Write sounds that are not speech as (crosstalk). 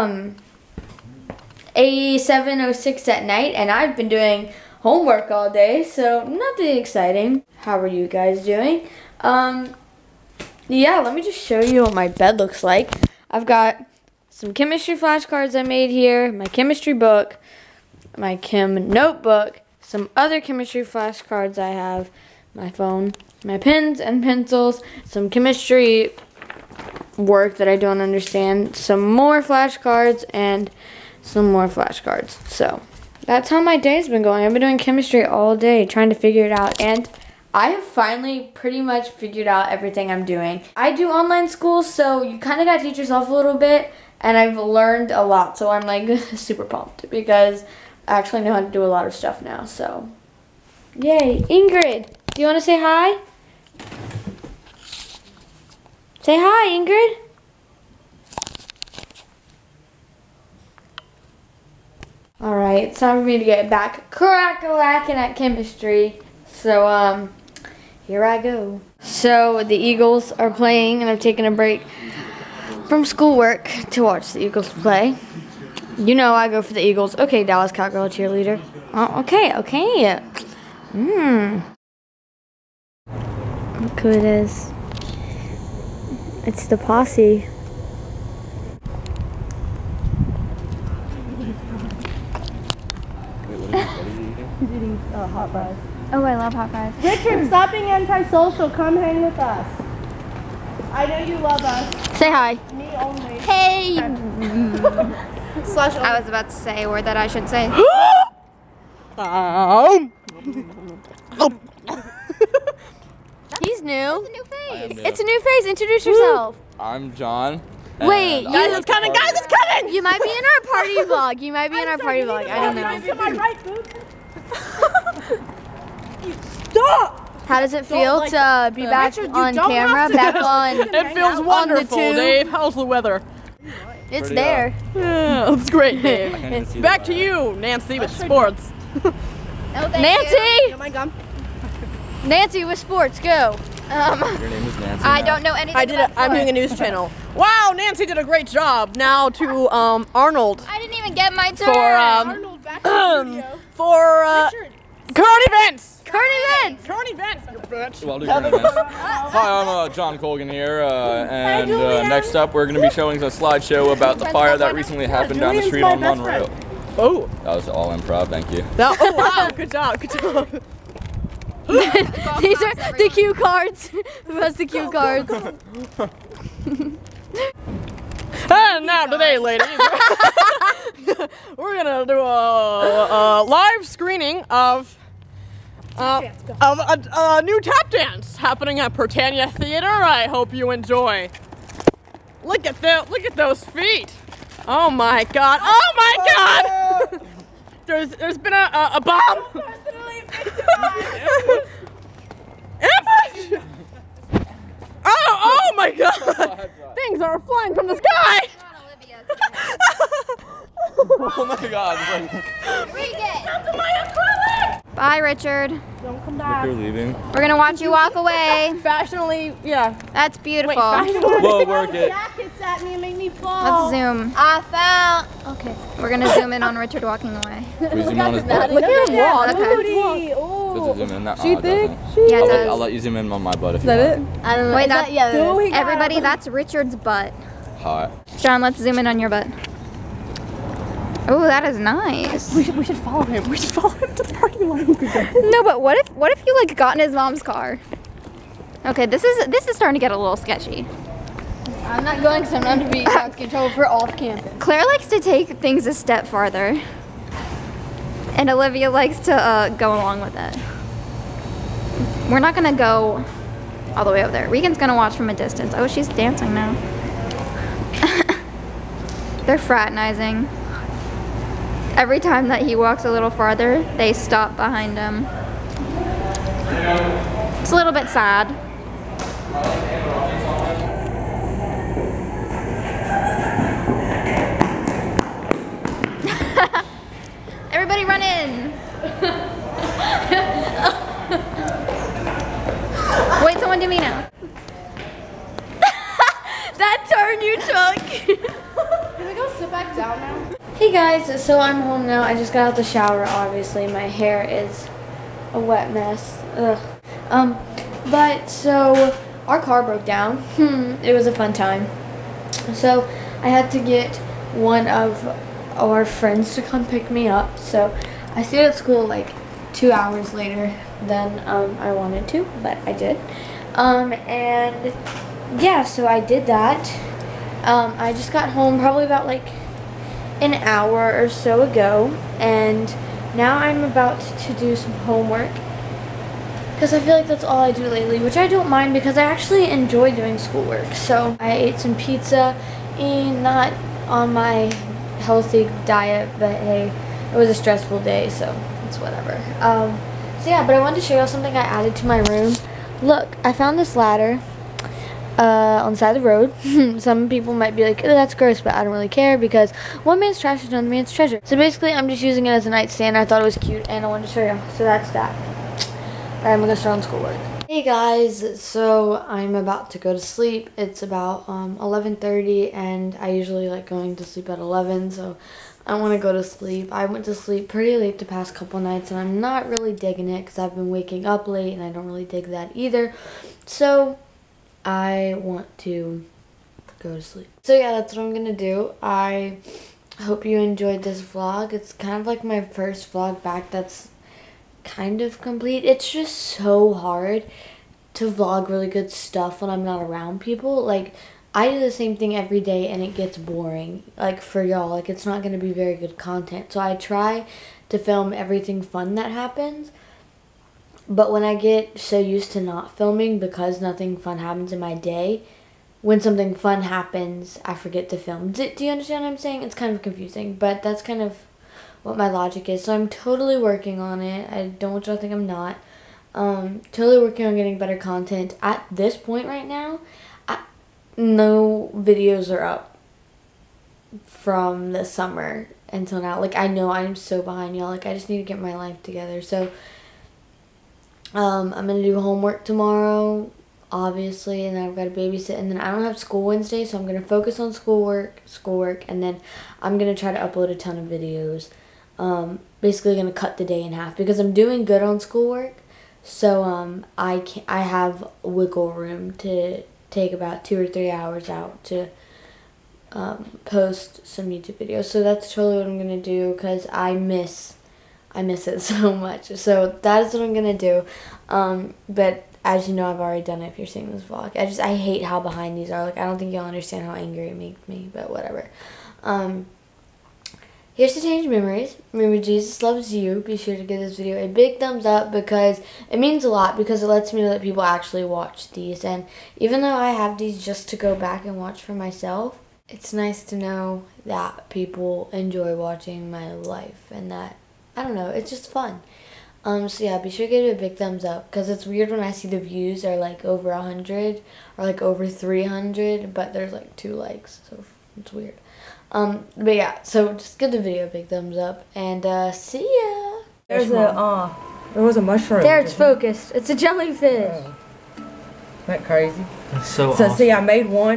um a 7:06 at night and I've been doing homework all day, so nothing exciting. How are you guys doing? Um yeah, let me just show you what my bed looks like. I've got some chemistry flashcards I made here, my chemistry book, my chem notebook, some other chemistry flashcards I have, my phone, my pens and pencils, some chemistry work that I don't understand, some more flashcards, and some more flashcards. So that's how my day's been going. I've been doing chemistry all day, trying to figure it out. And I have finally pretty much figured out everything I'm doing. I do online school, so you kind of got to teach yourself a little bit. And I've learned a lot, so I'm like (laughs) super pumped because I actually know how to do a lot of stuff now. So, yay. Ingrid, do you want to say hi? Say hi, Ingrid. All right, it's time for me to get back crack-a-lacking at chemistry. So, um, here I go. So, the Eagles are playing, and I've taken a break from schoolwork to watch the Eagles play. You know I go for the Eagles. Okay, Dallas Cowgirl cheerleader. Oh, okay, okay. Mmm. Look who it is. It's the posse. Uh, hot fries. Oh, I love hot fries. Richard, stop being antisocial. Come hang with us. I know you love us. Say hi. Me only. Hey! (laughs) Slash I was about to say a word that I shouldn't say. He's (gasps) (laughs) new. New face. It's a new face. Introduce yourself. I'm John. Wait, and guys, it's coming, guys, it's coming! You might be in our party (laughs) vlog. You might be in our party vlog. I don't know. To my right, boob. Stop! How does it feel like- to be uh, back Richard, on camera? Back on. (laughs) It feels wonderful, tube. Dave. How's the weather? It's Pretty uh, there. Yeah, it's great, (laughs) Dave. can't even see Back to you, Nancy, with sports. No, thank Nancy, my gum. Nancy with sports. Go. You. Um, Your name is Nancy. I now. don't know anything I did. about A, I'm doing a news channel. Wow, Nancy did a great job. Now to um, Arnold I didn't even get my turn. for um, Arnold, back to the (clears throat) studio. for uh, Richard. current events. Current events. Current events, you. Well, current events. (laughs) Hi, I'm uh, John Colgan here, uh, and uh, next up we're going to be showing a slideshow about the fire that recently happened down the street on Monroe. Oh, That was all improv, thank you. that, oh wow, (laughs) good job, good job. (laughs) These are the cue cards. (laughs) Who has the cue cards? (laughs) And now today, ladies, we're gonna do a, a live screening of uh, of a, a new tap dance happening at Britannia Theater. I hope you enjoy. Look at the look at those feet. Oh my god! Oh my god! there's there's been a a, a bomb. Ambush! Oh oh my god! Things are flying from the sky. Oh my god. Bye, Richard. Don't come back. You're leaving. We're gonna watch you walk away. (laughs) Fashionably, yeah. That's beautiful. Whoa, work it. Jackets at me and make me fall. Let's zoom. I found. Okay. We're gonna zoom in on Richard walking away. We (laughs) zoom on his butt. Look at him walk. Okay. Booty. Does Oh. it zoom in? That, She oh, it thick? doesn't. Yeah, it I'll, let, does. I'll let you zoom in on my butt if Is you that want. it? I don't know. Wait, Is that, that, yeah. Do we Everybody, that's Richard's butt. Hot. John, let's zoom in on your butt. Oh, that is nice. We should, we should follow him. We should follow him to the parking lot. (laughs) No, but what if what if you like got in his mom's car? Okay, this is this is starting to get a little sketchy. I'm not going because I'm not to be in control for off campus. Claire likes to take things a step farther, and Olivia likes to uh, go along with it. We're not gonna go all the way over there. Regan's gonna watch from a distance. Oh, she's dancing now. (laughs) They're fraternizing. Every time that he walks a little farther, they stop behind him. It's a little bit sad. Everybody run in. Wait, someone do me now. (laughs) that turn you took. Can we go sit back out now? Hey guys, so I'm home now. I just got out the shower, obviously. My hair is a wet mess. Ugh. Um, but so our car broke down. Hmm, it was a fun time. So I had to get one of our friends to come pick me up. So I stayed at school like two hours later than um, I wanted to, but I did. Um, and yeah, so I did that. Um, I just got home probably about like an hour or so ago, and now I'm about to do some homework because I feel like that's all I do lately, which I don't mind because I actually enjoy doing schoolwork. So I ate some pizza, and not on my healthy diet, but hey, it was a stressful day, so it's whatever. Um, so yeah, but I wanted to show you something I added to my room. Look, I found this ladder uh, on the side of the road. (laughs) Some people might be like, oh, that's gross, but I don't really care because one man's trash is another man's treasure. So basically, I'm just using it as a nightstand. I thought it was cute, and I wanted to show you. So that's that. All right, I'm gonna start on schoolwork. Hey guys, so I'm about to go to sleep. It's about um, 11:30, and I usually like going to sleep at 11, so I want to go to sleep. I went to sleep pretty late the past couple nights, and I'm not really digging it because I've been waking up late, and I don't really dig that either. So I want to go to sleep. So yeah, that's what I'm gonna do. I hope you enjoyed this vlog. It's kind of like my first vlog back that's kind of complete. It's just so hard to vlog really good stuff when I'm not around people. Like I do the same thing every day and it gets boring. Like for y'all, like it's not going to be very good content. So I try to film everything fun that happens. But when I get so used to not filming because nothing fun happens in my day, when something fun happens, I forget to film. Do, do you understand what I'm saying? It's kind of confusing, but that's kind of what my logic is. So I'm totally working on it. I don't want you to think I'm not. Um, totally working on getting better content. At this point right now, I, no videos are up from the summer until now. Like I know I'm so behind y'all. Like I just need to get my life together. So um, I'm gonna do homework tomorrow, obviously, and then I've got to babysit, and then I don't have school Wednesday, so I'm gonna focus on schoolwork, schoolwork, and then I'm gonna try to upload a ton of videos. Um, basically, gonna cut the day in half because I'm doing good on schoolwork, so um, I can I have wiggle room to take about two or three hours out to um, post some YouTube videos. So that's totally what I'm gonna do because I miss I miss it (laughs) so much. So that is what I'm gonna do. Um, but as you know, I've already done it. If you're seeing this vlog, I just I hate how behind these are. Like I don't think y'all understand how angry it makes me. But whatever. Um, here's to change memories. Remember, Jesus loves you. Be sure to give this video a big thumbs up because it means a lot because it lets me know that people actually watch these. And even though I have these just to go back and watch for myself, it's nice to know that people enjoy watching my life and that I don't know, it's just fun. Um, so yeah, be sure to give it a big thumbs up because it's weird when I see the views are like over a hundred or like over three hundred, but there's like two likes, so it's weird. Um, but yeah, so just give the video a big thumbs up and uh, see ya. There's a uh, there was a mushroom. There, it's focused. It's a jellyfish. Isn't that crazy? That's so, So awesome. see, I made one.